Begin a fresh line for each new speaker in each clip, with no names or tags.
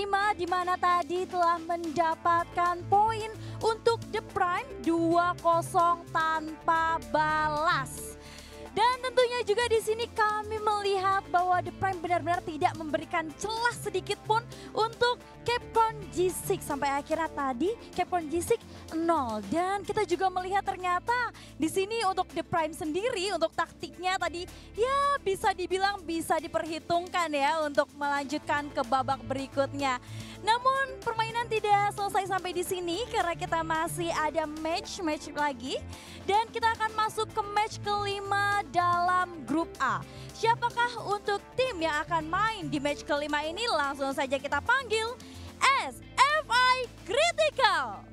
Kelima di mana tadi telah mendapatkan poin untuk The Prime 2-0 tanpa balas. Dan tentunya juga di sini kami melihat bahwa The Prime benar-benar tidak memberikan celah sedikit pun untuk Capcom G6 sampai akhirnya tadi Capcom G6 nol dan kita juga melihat ternyata di sini untuk The Prime sendiri untuk taktiknya tadi ya bisa dibilang bisa diperhitungkan ya untuk melanjutkan ke babak berikutnya. Namun permainan tidak selesai sampai di sini karena kita masih ada match-match lagi dan kita akan masuk ke match kelima dalam grup A. Siapakah untuk tim yang akan main di match kelima ini? Langsung saja kita panggil SFI Critical.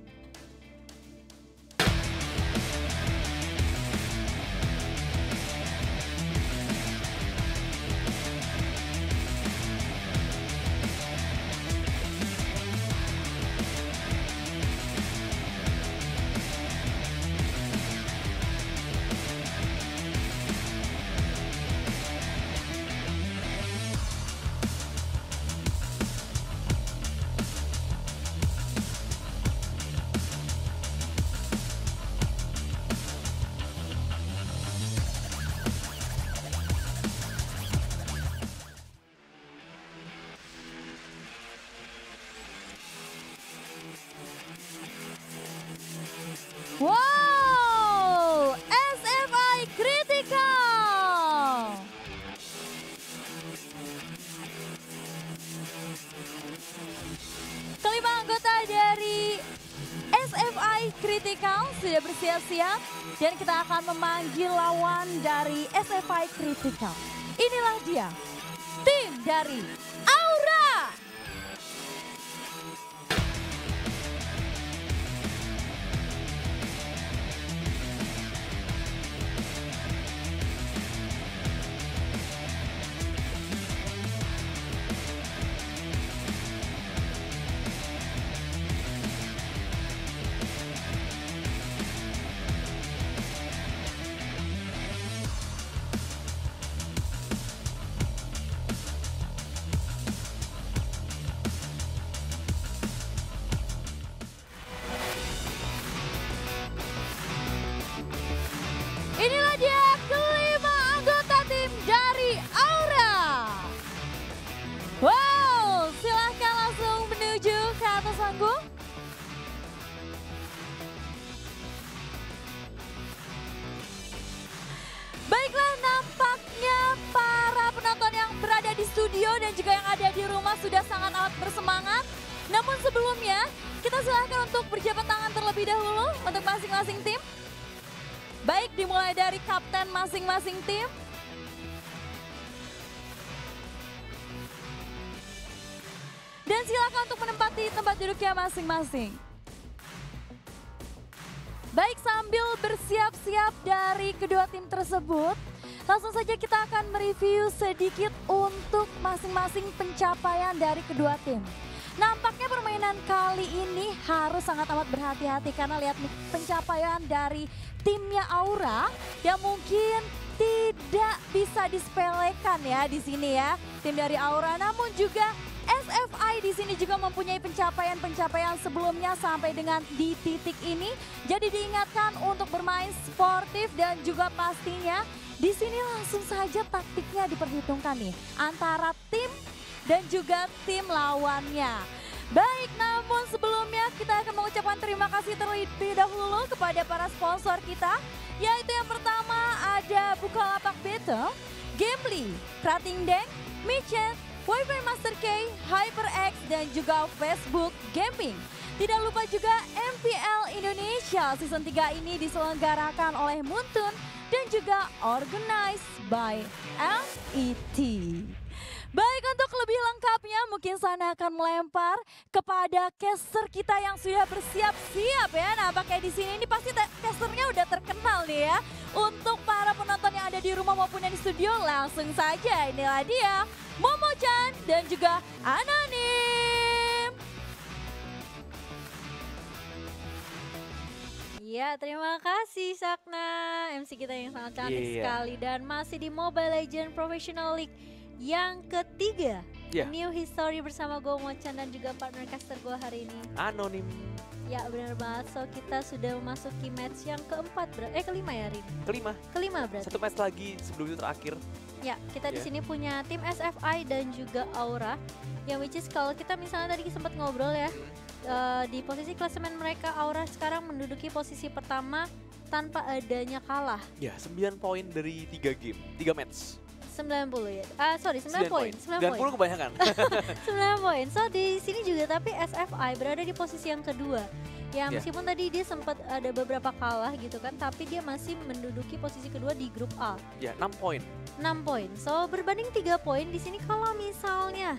Wow, SFI Critical. Kelima anggota dari SFI Critical sudah bersiap-siap dan kita akan memanggil lawan dari SFI Critical. Inilah dia, tim dari Baik, dimulai dari kapten masing-masing tim. Dan silakan untuk menempati tempat duduknya masing-masing. Baik, sambil bersiap-siap dari kedua tim tersebut,
Langsung saja kita akan mereview sedikit untuk masing-masing pencapaian dari kedua tim. Nampaknya permainan kali ini harus sangat amat berhati-hati karena lihat pencapaian dari timnya Aura yang mungkin tidak bisa disepelekan ya di sini ya. Tim dari Aura namun juga SFI di sini juga mempunyai pencapaian-pencapaian sebelumnya sampai dengan di titik ini. Jadi diingatkan untuk bermain sportif dan juga pastinya di sini langsung saja taktiknya diperhitungkan nih antara tim dan juga tim lawannya. Baik, namun sebelumnya kita akan mengucapkan terima kasih terlebih dahulu kepada para sponsor kita. Yaitu yang pertama ada Bukalapak Battle, Gamely, Krating Deng, Michet, Wi-Fi Master K, HyperX, dan juga Facebook Gaming. Tidak lupa juga MPL Indonesia season 3 ini diselenggarakan oleh Muntun dan juga organized by LET. Baik untuk lebih lengkapnya mungkin sana akan melempar kepada caster kita yang sudah bersiap-siap ya. Nah pakai di sini ini pasti casternya udah terkenal nih ya. Untuk para penonton yang ada di rumah maupun yang di studio langsung saja inilah dia Momo-chan dan juga Anonim. Ya, terima kasih Sakna, MC kita yang sangat cantik yeah. sekali dan masih di Mobile Legend Professional League yang ketiga. Yeah. New History bersama gue Mochan dan juga partner caster gue hari ini.
Anonim.
Ya benar banget, so kita sudah memasuki match yang keempat, bro. eh kelima ya Rin?
Kelima.
Kelima berarti.
Satu match lagi sebelum itu terakhir.
Ya, kita yeah. di ya. sini punya tim SFI dan juga Aura. Yang which is kalau kita misalnya tadi sempat ngobrol ya, uh, di posisi klasemen mereka Aura sekarang menduduki posisi pertama tanpa adanya kalah.
Ya, 9 poin dari 3 game, 3 match.
90 ya. Ah, uh, sorry, 9, 9 poin. 9
poin. kebanyakan.
9 poin. So di sini juga tapi SFI berada di posisi yang kedua. Ya, ya meskipun yeah. tadi dia sempat ada beberapa kalah gitu kan, tapi dia masih menduduki posisi kedua di grup A.
Ya, yeah, 6 poin.
6 poin. So berbanding 3 poin di sini kalau misalnya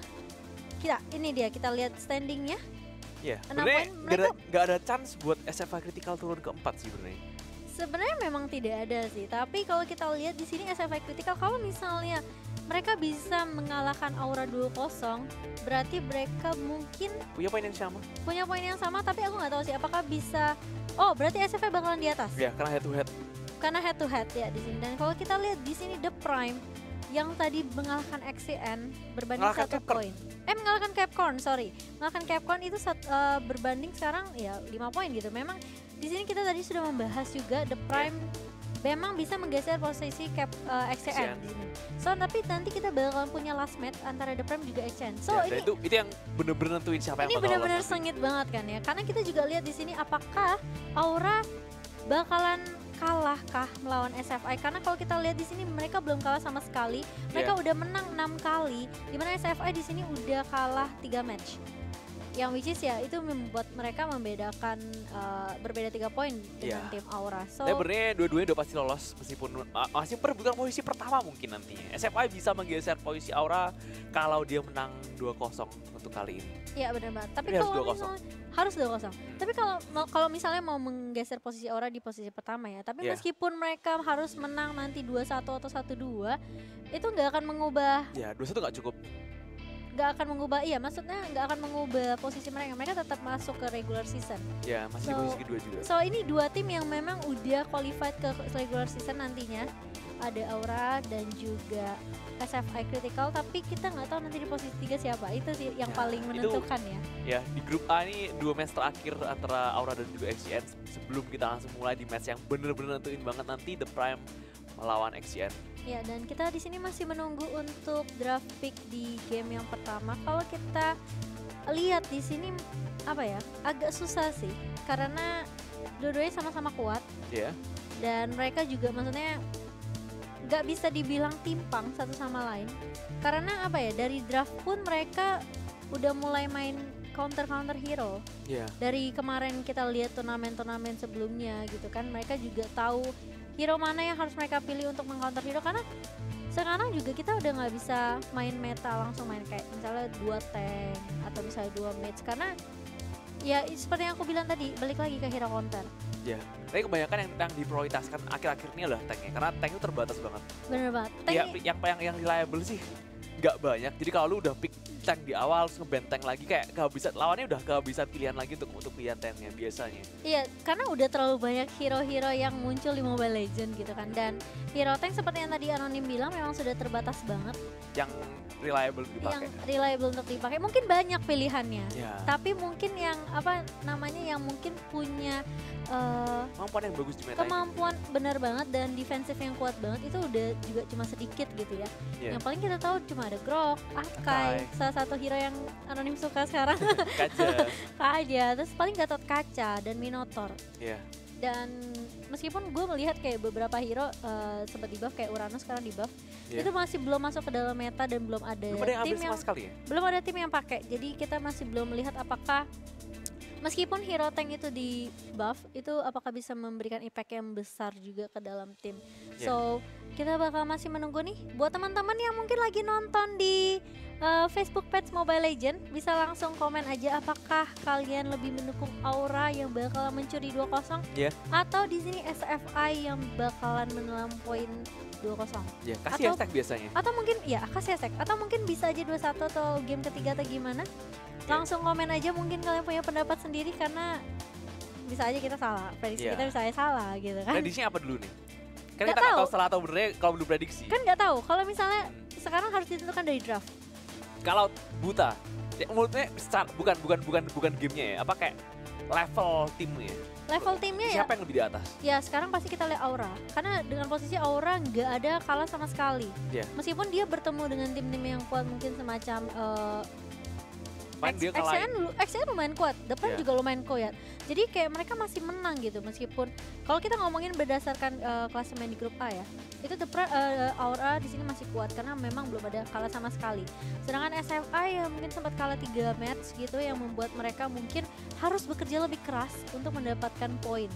kita ini dia kita lihat standingnya.
Ya, yeah. poin mereka gak ada chance buat SFA Critical turun ke 4 sih sebenarnya.
Sebenarnya memang tidak ada sih, tapi kalau kita lihat di sini SFA Critical kalau misalnya mereka bisa mengalahkan Aura 2-0 berarti mereka mungkin
punya poin yang sama
punya poin yang sama tapi aku nggak tahu sih apakah bisa oh berarti SFV bakalan di atas
ya karena head to head
karena head to head ya di sini dan kalau kita lihat di sini The Prime yang tadi mengalahkan XCN berbanding satu poin. Eh mengalahkan Capcorn, sorry. Mengalahkan Capcorn itu sat, uh, berbanding sekarang ya 5 poin gitu. Memang di sini kita tadi sudah membahas juga The Prime yeah memang bisa menggeser posisi cap uh, eh, XCN di sini. So tapi nanti kita bakal punya last match antara The Prime juga XCN. So
ya,
ini
itu itu yang benar-benar nentuin siapa
yang
Ini
benar-benar sengit banget kan ya. Karena kita juga lihat di sini apakah Aura bakalan kalah kah melawan SFI karena kalau kita lihat di sini mereka belum kalah sama sekali mereka yeah. udah menang enam kali di mana SFI di sini udah kalah tiga match yang which is ya itu membuat mereka membedakan uh, berbeda tiga poin dengan yeah. tim Aura.
So, sebenarnya dua-duanya udah pasti lolos meskipun uh, masih perebutan posisi pertama mungkin nantinya. SFI bisa menggeser posisi Aura kalau dia menang 2-0 untuk kali ini.
Iya benar banget. Tapi kalau misalnya harus 2-0. Hmm. Tapi kalau kalau misalnya mau menggeser posisi Aura di posisi pertama ya, tapi yeah. meskipun mereka harus menang nanti 2-1 atau 1-2, itu nggak akan mengubah.
Ya, 2-1 nggak cukup
nggak akan mengubah iya maksudnya nggak akan mengubah posisi mereka. Mereka tetap masuk ke regular season.
Ya masih so, di posisi kedua juga.
so ini dua tim yang memang udah qualified ke regular season nantinya. Ada Aura dan juga SFI Critical tapi kita nggak tahu nanti di posisi tiga siapa. Itu sih yang ya, paling menentukan
itu,
ya.
ya di grup A ini dua match terakhir antara Aura dan juga XCN sebelum kita langsung mulai di match yang bener-bener nentuin banget nanti The Prime melawan XCN
Ya, dan kita di sini masih menunggu untuk draft pick di game yang pertama. Kalau kita lihat di sini apa ya? Agak susah sih karena dua-duanya sama-sama kuat.
Iya. Yeah.
Dan mereka juga maksudnya nggak bisa dibilang timpang satu sama lain. Karena apa ya? Dari draft pun mereka udah mulai main counter-counter hero.
Yeah.
Dari kemarin kita lihat turnamen-turnamen sebelumnya gitu kan, mereka juga tahu hero mana yang harus mereka pilih untuk mengcounter hero karena sekarang juga kita udah nggak bisa main meta langsung main kayak misalnya dua tank atau misalnya dua match karena ya seperti yang aku bilang tadi balik lagi ke hero counter
Ya, tapi kebanyakan yang, yang diprioritaskan akhir-akhir ini adalah tanknya karena tank itu terbatas banget.
Bener banget. Tank
Ya, yang yang yang reliable sih nggak banyak. Jadi kalau lu udah pick tank di awal terus ngeband tank lagi kayak kehabisan lawannya udah kehabisan pilihan lagi untuk untuk pilihan tanknya biasanya.
Iya, karena udah terlalu banyak hero-hero yang muncul di Mobile Legend gitu kan. Dan hero tank seperti yang tadi Anonim bilang memang sudah terbatas banget
Yang reliable
yang
dipakai.
reliable untuk dipakai. Mungkin banyak pilihannya.
Ya.
Tapi mungkin yang apa namanya yang mungkin punya eh,
Kemampuan yang bagus di meta
kemampuan benar banget dan defensif yang kuat banget itu udah juga cuma sedikit gitu ya.
Iya.
Yang paling kita tahu cuma ada Grok, Akai,
Akai.
Satu hero yang anonim suka sekarang
Kaca.
aja. Terus paling Gatot Kaca dan Minotaur.
Iya.
Dan meskipun gue melihat kayak beberapa hero eh, sempat di buff kayak Uranus sekarang di buff,
Iya.
itu masih belum masuk ke dalam meta dan belum ada
Belum ada yang
tim yang
sekali ya?
belum ada tim yang pakai. Jadi kita masih belum melihat apakah meskipun hero tank itu di buff itu apakah bisa memberikan impact yang besar juga ke dalam tim.
Ya.
So, kita bakal masih menunggu nih buat teman-teman yang mungkin lagi nonton di uh, Facebook Pets Mobile Legend bisa langsung komen aja apakah kalian lebih mendukung Aura yang bakalan mencuri 2-0
Ya.
atau di sini SFI yang bakalan menelan poin 2-0
Ya, kasih
Atau-
hashtag biasanya.
atau mungkin ya kasih hashtag atau mungkin bisa aja 21 atau game ketiga atau gimana
Ya.
langsung komen aja mungkin kalian punya pendapat sendiri karena bisa aja kita salah prediksi
Iya.
kita bisa aja salah gitu kan
Prediksinya apa dulu nih? Kan
Nggak
kita nggak
tahu.
tahu salah atau benernya kalau belum prediksi.
kan nggak tahu kalau misalnya
Hmm.
sekarang harus ditentukan dari draft
Kalau buta, ya, menurutnya secara, bukan bukan bukan bukan gamenya ya, apa kayak level timnya.
level timnya ya
Siapa yang lebih di atas?
ya sekarang pasti kita lihat Aura karena dengan posisi Aura nggak ada kalah sama sekali
Iya.
meskipun dia bertemu dengan tim-tim yang kuat mungkin semacam eh,
Main
X-
dia.
XCN, lu- XCN lumayan kuat, depan
Iya.
juga lumayan kuat. Jadi kayak mereka masih menang gitu meskipun kalau kita ngomongin berdasarkan uh, klasemen di grup A ya, itu the Pra- uh, Aura di sini masih kuat karena memang belum ada kalah sama sekali. Sedangkan SFI ya mungkin sempat kalah tiga match gitu yang membuat mereka mungkin harus bekerja lebih keras untuk mendapatkan poin.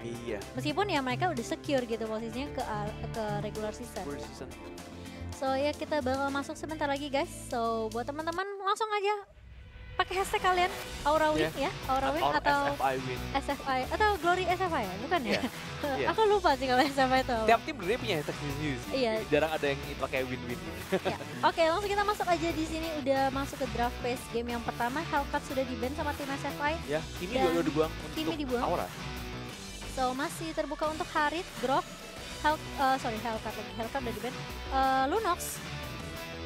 Iya.
Meskipun ya mereka udah secure gitu posisinya ke ke regular season.
First season.
So ya kita bakal masuk sebentar lagi guys. So buat teman-teman langsung aja pakai hashtag kalian Aura Win ya, Aura Win
Or
atau
SFI win.
SFI atau Glory SFI ya, bukan ya?
Iya, iya.
Aku lupa sih kalau SFI itu.
Tiap tim sebenarnya punya hashtag sendiri sih.
Iya.
Jarang ada yang pakai win-win.
Ya. Oke, langsung kita masuk aja di sini udah masuk ke draft phase game yang pertama. Hellcat sudah di ban sama tim SFI.
ya, ini
Dan
juga udah dibuang
Kimi
untuk
dibuang.
Aura.
So masih terbuka untuk Harit, Grok, Hel eh, sorry Hellcat lagi, Hellcat udah di ban. Eh, Lunox,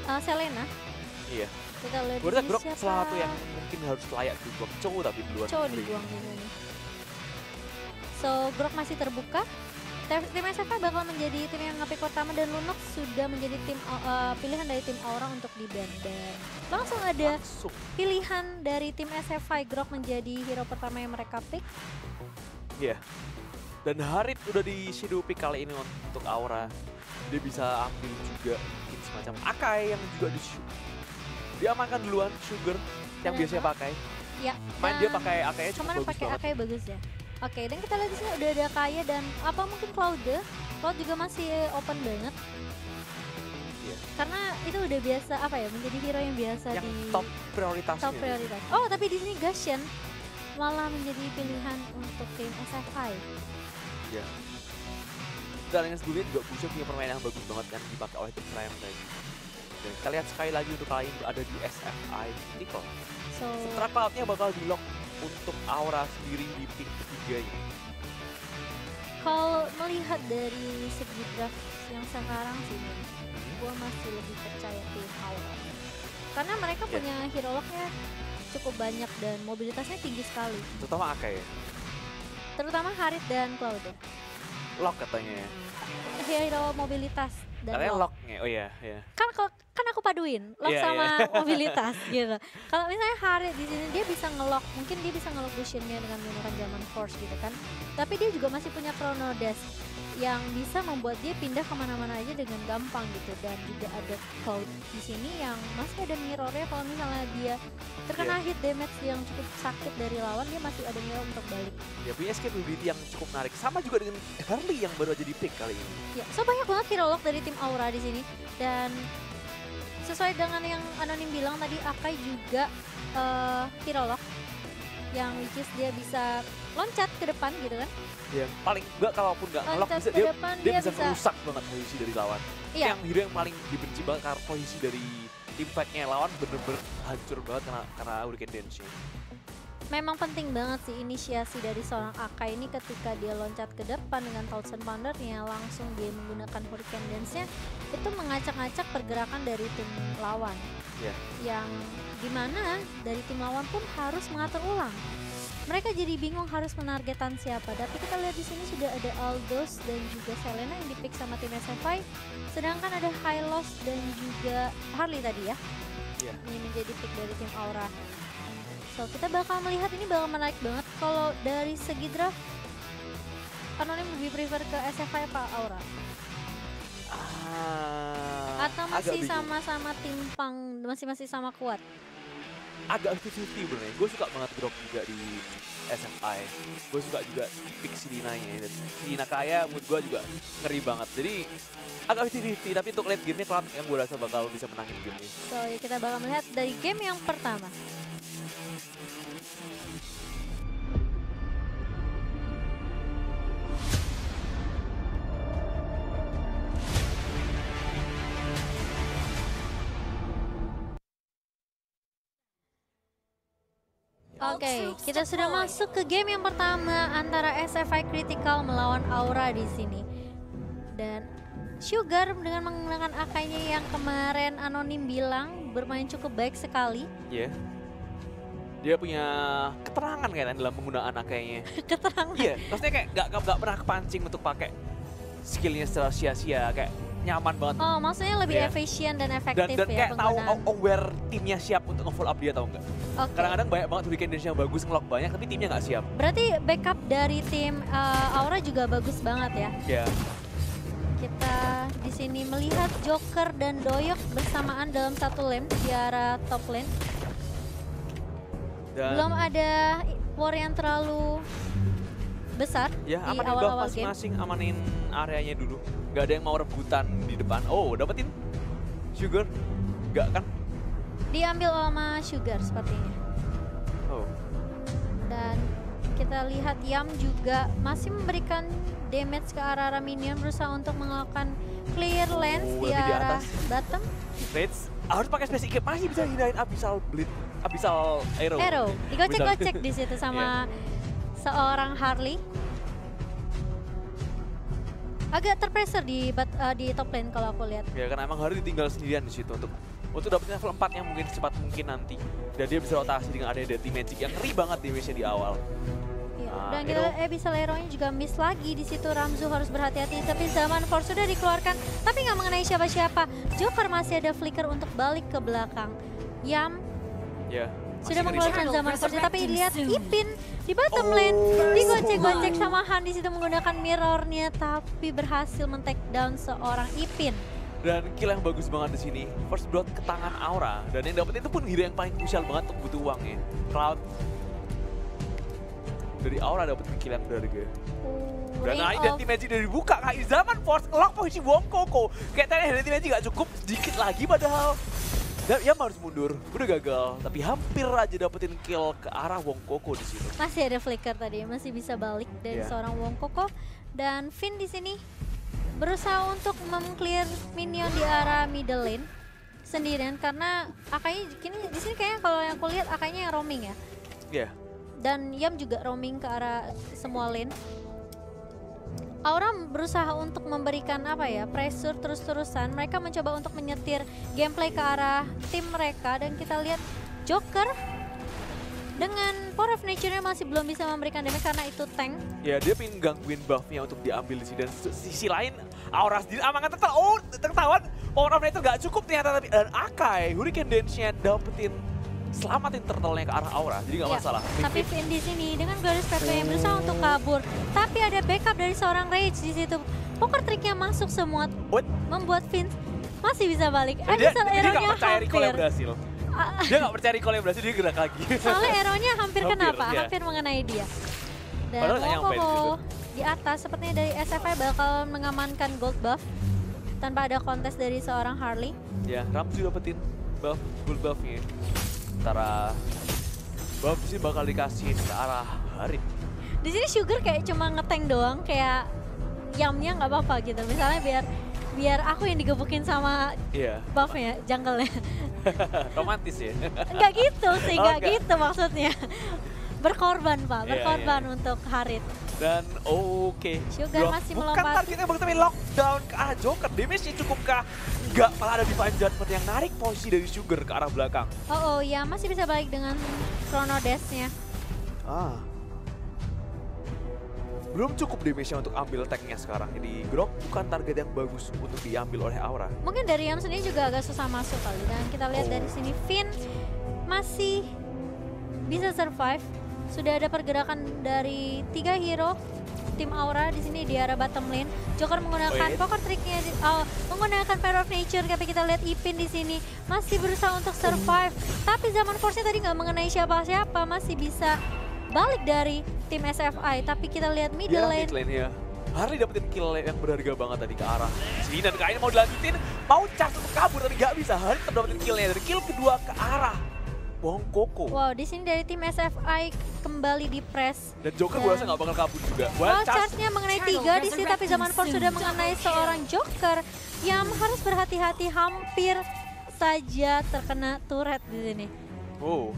eh, Selena.
Iya.
Kita lihat
Gue Grok salah satu yang mungkin harus layak dibuang cowok tapi duluan.
cowok dibuang di sini. So, Grok masih terbuka. Tim SFA bakal menjadi tim yang ngepick pertama dan Lunox sudah menjadi tim uh, pilihan dari tim Aura untuk di ban dan langsung ada
Langsung.
pilihan dari tim SFI Grok menjadi hero pertama yang mereka pick.
Iya. Dan Harit udah di shadow pick kali ini untuk Aura. Dia bisa ambil juga semacam Akai yang juga di Dia amankan duluan Sugar yang
Benar.
biasanya pakai.
Ya.
Main dia
dan
pakai Akai cukup
Kemarin
bagus
pakai
banget.
Akai bagus ya. Oke, dan kita lihat di sini udah ada Kaya dan apa mungkin Cloud Cloud juga masih open banget.
Iya.
Karena itu udah biasa apa ya menjadi hero yang biasa
Yang
di
top prioritasnya.
top prioritas. Oh, tapi di sini Gashen malah menjadi pilihan untuk tim SFI.
Dan yang sebelumnya juga Busha punya permainan yang bagus banget kan dipakai oleh tim Prime tadi. Dan kita lihat sekali lagi untuk kali ini ada di SFI Nickel.
So,
Setelah Cloud-nya bakal di lock untuk Aura sendiri di pick ketiganya.
kalau melihat dari segi draft yang sekarang sih, gue masih lebih percaya tim Aura. Karena mereka
Ya.
punya hero lock-nya cukup banyak dan mobilitasnya tinggi sekali.
Terutama Akai ya.
Terutama Harit dan Cloud.
Lock katanya ya.
Hero mobilitas dan
Katanya
lock.
locknya, oh iya, iya.
kan kok kan aku paduin lock
Iya,
sama
iya.
mobilitas gitu. Kalau misalnya Harit di sini dia bisa ngelock, mungkin dia bisa ngelock Lucian-nya dengan menggunakan zaman force gitu kan. Tapi dia juga masih punya chrono dash yang bisa membuat dia pindah ke mana-mana aja dengan gampang gitu. Dan juga ada cloud di sini yang masih ada mirrornya. Kalau misalnya dia terkena hit damage yang cukup sakit dari lawan dia masih ada mirror untuk balik.
Dia punya escapability yang cukup menarik. Sama juga dengan Harley yang baru aja di pick kali ini.
Ya, so banyak banget hero lock dari tim Aura di sini. Dan sesuai dengan yang anonim bilang tadi Akai juga eh hero lock yang which is dia bisa loncat ke depan gitu kan.
Ya, paling enggak kalaupun enggak ngelok bisa
ke
dia
depan
dia
dia
bisa
bisa
merusak banget posisi dari lawan.
Iya.
Yang hero yang paling dibenci banget karena posisi dari tim fight-nya lawan bener-bener hancur banget karena karena Hurricane Dance.
memang penting banget sih inisiasi dari seorang Akai ini ketika dia loncat ke depan dengan Thousand Poundernya langsung dia menggunakan Hurricane Dance-nya itu mengacak-acak pergerakan dari tim lawan
Iya.
yang di mana dari tim lawan pun harus mengatur ulang mereka jadi bingung harus menargetan siapa tapi kita lihat di sini sudah ada Aldos dan juga Selena yang dipick sama tim SFI sedangkan ada Hylos dan juga Harley tadi ya
Iya.
ini menjadi pick dari tim Aura So kita bakal melihat ini bakal menarik banget kalau dari segi draft Anonim lebih prefer ke SFI apa Aura?
Ah,
Atau masih sama-sama timpang, masih-masih sama kuat?
Agak 50-50 bener gue suka banget drop juga di SFI gue suka juga pick si Dinanya dan si Dina kaya mood gue juga ngeri banget. Jadi agak 50-50 tapi untuk late game-nya Cloud yang gue rasa bakal bisa menangin game ini
So ya kita bakal melihat dari game yang pertama Oke, kita sudah masuk ke game yang pertama antara SFI Critical melawan Aura di sini. Dan Sugar dengan menggunakan akainya yang kemarin anonim bilang bermain cukup baik sekali.
Iya dia punya keterangan kayaknya dalam penggunaan kayaknya
Keterangan.
iya maksudnya kayak gak, gak, gak pernah kepancing untuk pakai skillnya secara sia-sia kayak nyaman banget
Oh, maksudnya lebih
Iya.
efisien dan
dan,
efektif
dan
ya
kayak tahu aware timnya siap untuk nge-follow up dia tau nggak
Oke.
kadang-kadang banyak banget Dash yang bagus ngelock banyak tapi timnya nggak siap
Berarti backup dari tim uh, Aura juga bagus banget ya.
ya
Kita di sini melihat Joker dan Doyok bersamaan dalam satu lane di arah top lane.
dan
Belum ada war yang terlalu besar
Ya,
di awal-awal game.
masing-masing, amanin areanya dulu. Gak ada yang mau rebutan di depan. Oh, dapetin sugar. Gak kan?
Diambil sama Sugar sepertinya.
Oh,
Dan kita lihat Yam juga masih memberikan damage ke arah arah minion berusaha untuk melakukan clear
Oh,
di
lebih di
arah
atas.
bottom.
Rage harus pakai kick masih bisa hindarin abyssal blade, abyssal arrow.
Arrow digocek-gocek
Bisa.
di situ sama seorang Harley. Agak terpressure di eh, di top lane kalau aku lihat.
Ya karena emang hari ditinggal sendirian di situ untuk untuk dapetin level 4 yang mungkin secepat mungkin nanti. Dan dia bisa rotasi dengan ada Deadly Magic yang ngeri banget damage-nya di awal.
Iya,
Ah,
Dan kita lihat Abyssal Arrow-nya juga miss lagi di situ Ramzu harus berhati-hati tapi zaman Force sudah dikeluarkan tapi nggak mengenai siapa-siapa. Joker masih ada flicker untuk balik ke belakang. Yam
Ya.
Sudah mengeluarkan zaman Force tapi lihat Ipin di bottom
Oh.
lane digocek-gocek sama Han di situ menggunakan mirrornya tapi berhasil men-take down seorang Ipin.
Dan kill yang bagus banget di sini. First blood ke tangan Aura dan yang dapet itu pun hero yang paling krusial banget untuk butuh uang ya. Cloud dari Aura dapet kill yang berharga.
Oh,
Dan
Ring of-
identity magic dari dibuka kak zaman force lock posisi Wong Koko. Kayak tadi identity magic gak cukup sedikit lagi padahal. Dan Yam harus mundur, udah gagal. Tapi hampir aja dapetin kill ke arah Wong Koko di situ.
masih ada flicker tadi, masih bisa balik dari
Iya.
seorang Wong Koko dan Finn di sini berusaha untuk mengclear minion di arah middle lane sendirian karena akainya kini di sini kayaknya kalau yang aku lihat akainya yang roaming ya
Ya,
dan Yam juga roaming ke arah semua lane. Aura berusaha untuk memberikan apa ya pressure terus-terusan. Mereka mencoba untuk menyetir gameplay ke arah tim mereka dan kita lihat Joker dengan Power of Nature-nya masih belum bisa memberikan damage karena itu tank.
ya dia pengen gangguin buff-nya untuk diambil di sini. Dan sisi lain Aura sendiri amangan tertawa. Oh, tertawan. Power of Nature gak cukup ternyata tapi dan Akai Hurricane Dance-nya dapetin selamatin turtle-nya ke arah Aura. Jadi gak
Iya,
masalah.
Tapi Finn di sini dengan garis PP yang berusaha untuk kabur, tapi ada backup dari seorang Rage di situ. Poker triknya masuk semua,
What?
membuat Finn masih bisa balik.
Dan dia,
Abyssal
dia gak percaya recall yang berhasil.
Ah,
Dia gak percaya recall yang berhasil, dia gerak lagi.
Soalnya arrow-nya hampir,
Hampir,
kenapa?
iya.
Hampir mengenai dia. Dan
Padahal nggak di
atas sepertinya dari SFI bakal mengamankan gold buff tanpa ada kontes dari seorang Harley.
ya, Ramzu dapetin buff, full buff-nya. Antara buff sih bakal dikasih ke arah Harit.
Di sini Sugar kayak cuma ngeteng doang, kayak yamnya nggak apa-apa gitu. Misalnya biar biar aku yang digebukin sama
Iya,
buffnya, jungle-nya.
romantis ya.
Enggak gitu sih,
Oh,
enggak
enggak.
gitu maksudnya. Berkorban, Pak,
Iya,
berkorban
iya.
untuk Harit.
Dan oke.
Sugar
Blok-
masih
Bukan
melompat.
targetnya Bang tapi lockdown ke arah Joker. Damage-nya cukupkah? Enggak, malah ada Divine Judgment yang narik posisi dari Sugar ke arah belakang.
Oh, oh ya masih bisa balik dengan Chrono Dash-nya.
Ah. Belum cukup damage-nya untuk ambil tanknya sekarang. Jadi Grok bukan target yang bagus untuk diambil oleh Aura.
Mungkin dari Yam sendiri juga agak susah masuk kali. Dan kita lihat
Oh.
dari sini Finn masih bisa survive. Sudah ada pergerakan dari tiga hero tim Aura di sini di arah bottom lane. Joker menggunakan
Wait.
poker triknya, oh, menggunakan Power of Nature. Tapi kita lihat Ipin di sini masih berusaha untuk survive. Tapi zaman Force tadi nggak mengenai siapa-siapa, masih bisa balik dari tim SFI. Tapi kita lihat middle
arah
lane.
mid lane ya. Harley dapetin kill yang berharga banget tadi ke arah sini dan kayaknya mau dilanjutin, mau cas untuk kabur tapi nggak bisa. Harley tetap dapetin killnya dari kill kedua ke arah Wong Koko.
Wow, di sini dari tim SFI kembali di press.
Dan Joker gue rasa nggak bakal kabur juga.
Well,
Wild
charge-nya mengenai tiga di sini, tapi zaman Force sudah mengenai seorang Joker yang harus berhati-hati hampir saja terkena turret di sini.
Oh.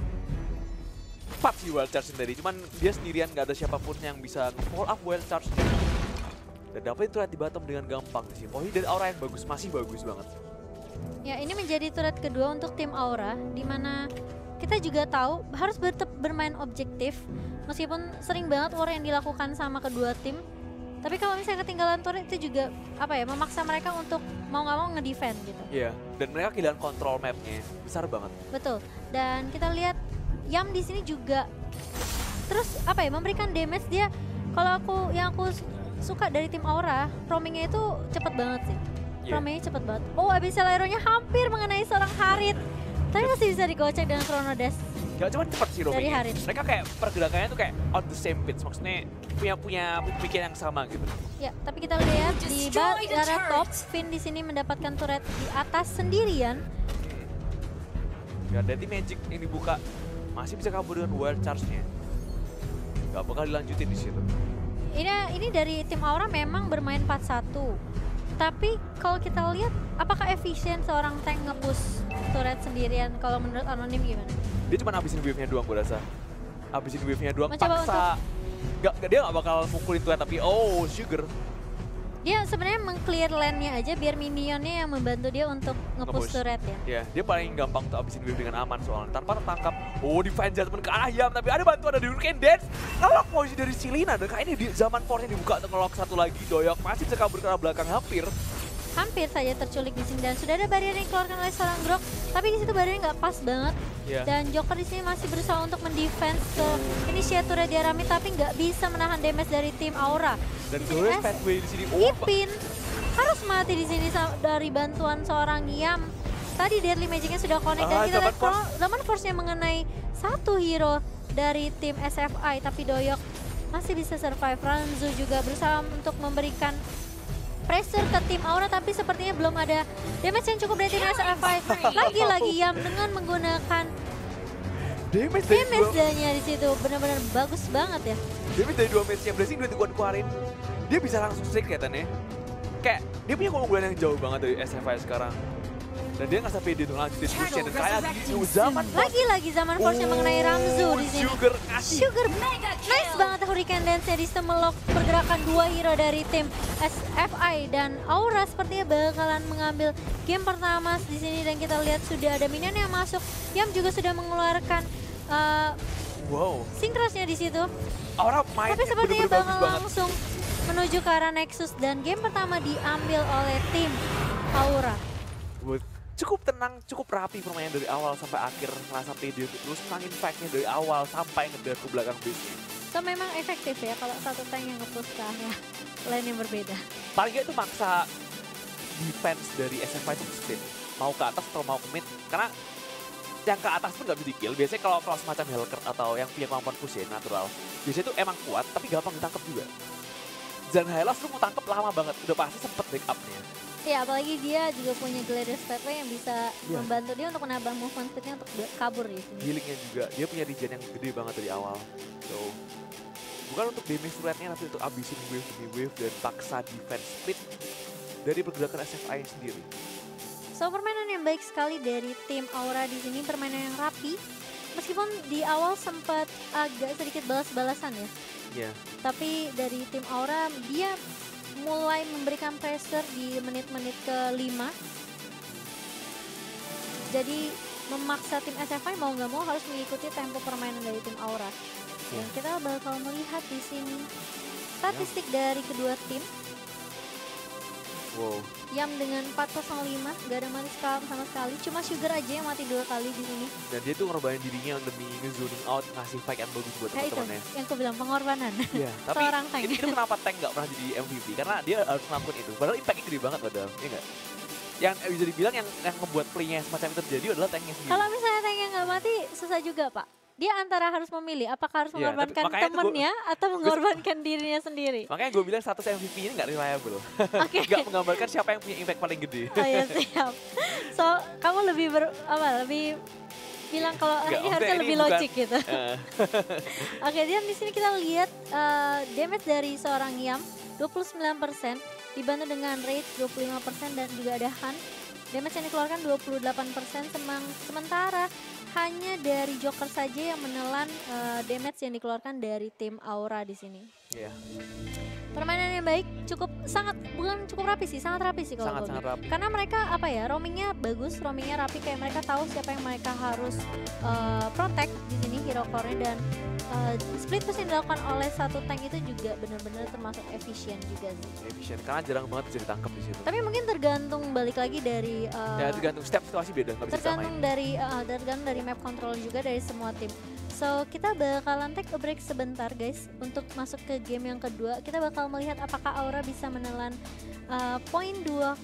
Empat sih Wild Charge tadi, cuman dia sendirian nggak ada siapa pun yang bisa nge-follow up Wild Charge -nya. Dan dapat itu di bottom dengan gampang sih. Posisi dari aura yang bagus, masih bagus banget.
Ya, ini menjadi turret kedua untuk tim Aura, di mana kita juga tahu harus tetap bermain objektif, meskipun sering banget war yang dilakukan sama kedua tim. Tapi kalau misalnya ketinggalan turret itu juga apa ya memaksa mereka untuk mau nggak mau ngedefend gitu.
Iya, dan mereka kehilangan kontrol mapnya besar banget.
Betul. Dan kita lihat Yam di sini juga terus apa ya memberikan damage dia kalau aku yang aku su- suka dari tim Aura, roamingnya itu cepet banget sih.
Iya.
Roamingnya cepet banget. Oh, abis Celeronya hampir mengenai seorang Harit. Tapi masih bisa digocek dengan Chrono Dash.
Gak cuma cepat sih.
Harit.
Mereka kayak pergerakannya tuh kayak on the same pitch, maksudnya punya punya pemikiran yang sama gitu.
Ya, tapi kita lihat di ba-
Destroy the
daerah top. Finn di sini mendapatkan turret di atas sendirian.
Gak ada di Magic yang dibuka, masih bisa kabur dengan Wild Charge-nya. Gak bakal dilanjutin di situ.
Ini ini dari tim Aura memang bermain 4-1. Tapi kalau kita lihat apakah efisien seorang tank nge-push turret sendirian kalau menurut anonim gimana?
Dia cuma habisin wave-nya doang gue rasa. Habisin wave-nya doang,
Mencoba
paksa. Gak, gak- dia gak bakal mukulin tuan tapi oh Sugar
Dia sebenarnya meng-clear lane-nya aja biar minionnya yang membantu dia untuk nge-push turret ya.
Ya, dia paling gampang untuk habisin wave dengan aman soalnya. Tanpa tertangkap, oh Divine Judgment ke arah Yam, tapi ada bantuan dari Hurricane Dance. Ngelok posisi dari Silina, dan kayaknya di zaman force dibuka untuk ngelok satu lagi. Doyok masih bisa kabur ke arah belakang hampir.
Hampir saja terculik di sini dan sudah ada barrier yang dikeluarkan oleh seorang Grok, tapi di situ barriernya nggak pas banget.
Ya.
Dan Joker di sini masih berusaha untuk mendefense ke inisiaturnya Diarami tapi nggak bisa menahan damage dari tim Aura.
Dan pathway di sini. Oh,
Ipin harus mati di sini dari bantuan seorang Yam. Tadi Deadly Magic-nya sudah connect dan
Ah,
kita
zaman
lihat Pro- zaman Force-nya mengenai satu hero dari tim SFI tapi Doyok masih bisa survive. Ranzu juga berusaha untuk memberikan pressure ke tim Aura tapi sepertinya belum ada damage yang cukup dari tim SFI. Lagi-lagi Yam dengan menggunakan
damage dari
damage
dua,
di situ benar-benar bagus banget ya.
damage dari dua match yang blessing duit gua keluarin. Dia bisa langsung strike kelihatannya. Kayak dia punya keunggulan yang jauh banget dari SFI sekarang. Dan dia nggak sampai untuk lanjutin pushnya dan kayak di zaman
Lagi-lagi zaman Force-nya mengenai Ramzu
Oh,
di sini.
Sugar ngasih
Sugar nice banget Hurricane Dance-nya di situ melok pergerakan dua hero dari tim SFI dan Aura sepertinya bakalan mengambil game pertama di sini dan kita lihat sudah ada minion yang masuk. Yam juga sudah mengeluarkan uh,
Wow,
Synchros-nya di situ.
Aura main
Tapi sepertinya
bener-bener bagus
bakal
banget.
langsung menuju ke arah Nexus dan game pertama diambil oleh tim Aura.
Buat- Cukup tenang, cukup rapi permainan dari awal sampai akhir ngerasa untuk terus menangin fight-nya dari awal sampai ngedar ke belakang base
So memang efektif ya kalau satu tank yang nge-push ke arah lane yang berbeda.
Paling itu maksa defense dari SFI itu split. Mau ke atas atau mau ke mid. Karena yang ke atas pun nggak bisa di-kill. Biasanya kalau kalau semacam Hellcat atau yang punya kemampuan push ya, natural. Biasanya itu emang kuat, tapi gampang ditangkap juga. Dan Hylos lu mau tangkap lama banget. Udah pasti sempet break up-nya.
Ya apalagi dia juga punya Gladius Pathway yang bisa
Iya.
membantu dia untuk menambah movement speednya untuk be- kabur di sini.
Healingnya juga. Dia punya regen yang gede banget dari awal. So, Bukan untuk damage rate-nya, tapi untuk abisin wave demi wave dan paksa defense split dari pergerakan SFI sendiri.
So permainan yang baik sekali dari tim Aura di sini permainan yang rapi. Meskipun di awal sempat agak sedikit balas-balasan ya,
Ya,
tapi dari tim Aura dia mulai memberikan pressure di menit-menit ke-5. Jadi memaksa tim SFI mau nggak mau harus mengikuti tempo permainan dari tim Aura. Dan
Ya.
kita bakal melihat di sini statistik dari kedua tim.
Wow.
Yam dengan 405 gak ada mati sekali sama sekali. Cuma Sugar aja yang mati dua kali di sini.
Dan dia tuh ngorbanin dirinya demi nge-zoning out, ngasih fight yang bagus buat teman-temannya.
yang aku bilang pengorbanan.
Iya, tapi
Seorang tank.
itu, itu kenapa tank nggak pernah jadi MVP? Karena dia harus ngelakuin itu. Padahal impactnya gede banget padahal, iya nggak? Yang bisa dibilang yang yang membuat playnya semacam itu terjadi adalah tanknya sendiri.
Kalau misalnya tanknya nggak mati susah juga pak. Dia antara harus memilih apakah harus
Iya,
mengorbankan
makanya tuh gua-
temennya atau mengorbankan dirinya sendiri.
Makanya gue bilang status MVP ini nggak reliable.
Oke.
Nggak menggambarkan siapa yang punya impact paling gede.
Oh ya siap. So kamu lebih ber, apa lebih bilang kalau
Nggak,
ini harusnya
ini
lebih
bukan-
logik gitu.
Eh,
Oke, dan di sini kita lihat eh, damage dari seorang Yam 29% dibantu dengan rate 25% dan juga ada Han. Damage yang dikeluarkan 28% semang sementara hanya dari Joker saja yang menelan eh, damage yang dikeluarkan dari tim Aura di sini.
Iya,
Permainan yang baik cukup sangat bukan cukup rapi sih, sangat rapi sih kalau
sangat rapi.
karena mereka apa ya roamingnya bagus roamingnya rapi kayak mereka tahu siapa yang mereka harus eh, protect di sini hero core dan eh, split push yang dilakukan oleh satu tank itu juga benar-benar termasuk efisien juga sih
Efisien, karena jarang banget bisa ditangkap di situ.
tapi mungkin tergantung balik lagi dari eh,
Ya tergantung setiap situasi beda, nggak bisa
tergantung dari eh, tergantung dari map control juga dari semua tim So kita bakalan take a break sebentar guys untuk masuk ke game yang kedua. Kita bakal melihat apakah Aura bisa menelan eh, poin 2-0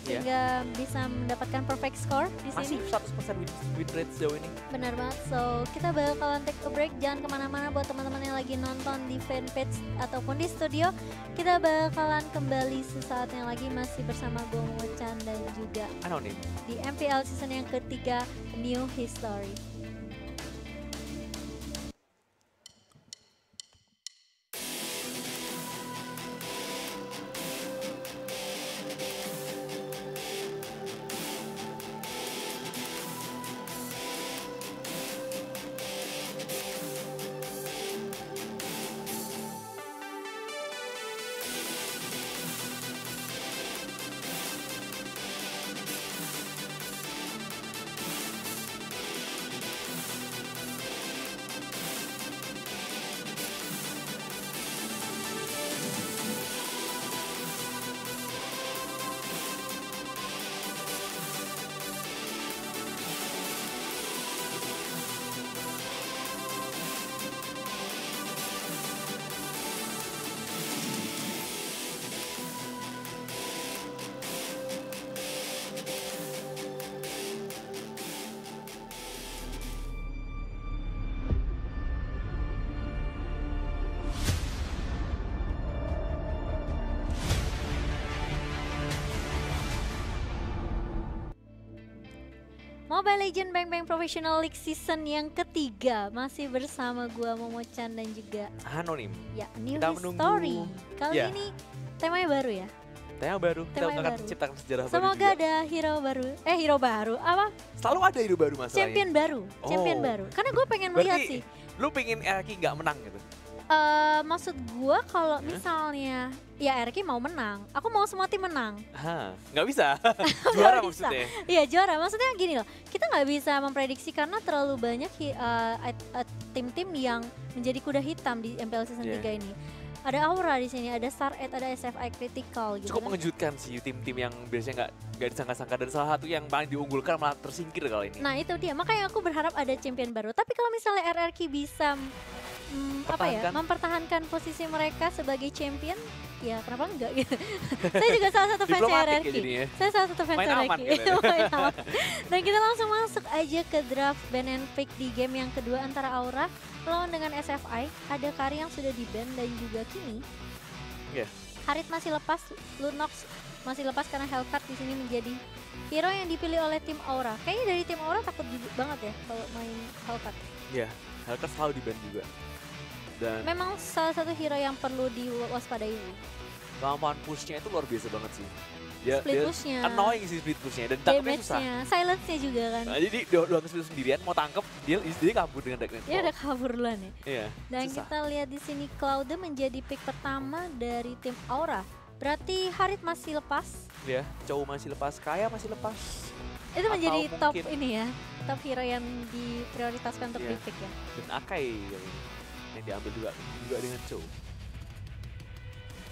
Iya.
sehingga bisa mendapatkan perfect score di
Masih
sini.
100% win, win rate sejauh ini.
Benar banget. So kita bakalan take a break. Jangan ke mana-mana buat teman-teman yang lagi nonton di fanpage ataupun di studio. Kita bakalan kembali sesaat yang lagi masih bersama gue Chan dan juga
Anonim.
di MPL season yang ketiga New History. Mobile Legend Bang Bang Professional League season yang ketiga masih bersama gua Momo Chan dan juga
Anonim.
ya New
Kita menunggu-
History. Kali
Ya.
ini temanya baru ya.
Tema baru, kita
Tema
akan
baru.
ciptakan sejarah baru
Semoga ada hero baru. Eh hero baru apa?
Selalu ada hidup baru masalahnya.
Champion baru. Champion
Oh.
baru. Karena gue pengen melihat
Berarti
sih.
lu pengen RQ nggak menang gitu?
Eh maksud gua kalau
Hah?
misalnya ya RK mau menang, aku mau semua tim menang.
Hah, nggak bisa. Juara
bisa.
maksudnya.
Iya juara, maksudnya gini loh, kita nggak bisa memprediksi karena terlalu banyak eh, at- tim-tim yang menjadi kuda hitam di MPL season
Iya.
3 ini. Ada Aura di sini, ada Star Ed, ada SFI Critical gitu
Cukup
kan.
mengejutkan sih tim-tim yang biasanya nggak nggak disangka-sangka dan salah satu yang paling diunggulkan malah tersingkir kali ini.
Nah itu dia, makanya aku berharap ada champion baru. Tapi kalau misalnya RRQ bisa mm, apa ya,
Pertahankan.
mempertahankan posisi mereka sebagai champion, ya kenapa enggak gitu. Saya juga salah satu fans
Diplomatik ya
RRQ.
jadinya.
Saya salah satu fans RRQ.
gitu ya.
Dan kita langsung masuk aja ke draft ban and pick di game yang kedua antara Aura melawan dengan SFI. Ada Kari yang sudah di ban dan juga Kimi.
Iya.
Harit masih lepas, Lunox masih lepas karena Hellcat di sini menjadi hero yang dipilih oleh tim Aura. Kayaknya dari tim Aura takut banget ya kalau main Hellcat.
Iya, Hellcat selalu di ban juga. Dan
Memang salah satu hero yang perlu diwaspadai.
kemampuan pushnya itu luar biasa banget sih. Dia,
Split pushnya,
annoying sih split pushnya dan tangkapnya susah.
silence-nya juga kan.
Nah, jadi dia udah split sendirian mau tangkep dia dia kabur dengan Dark
Dia
Nightfall.
udah kabur duluan ya.
Iya.
Dan
susah.
kita lihat di sini Cloud menjadi pick pertama dari tim Aura. Berarti Harit masih lepas.
Ya, Chow masih lepas, Kaya masih lepas.
Itu
Atau
menjadi top ini ya, top hero yang diprioritaskan untuk
Iya.
di pick ya.
Dan Akai yang, yang diambil juga juga dengan Chow.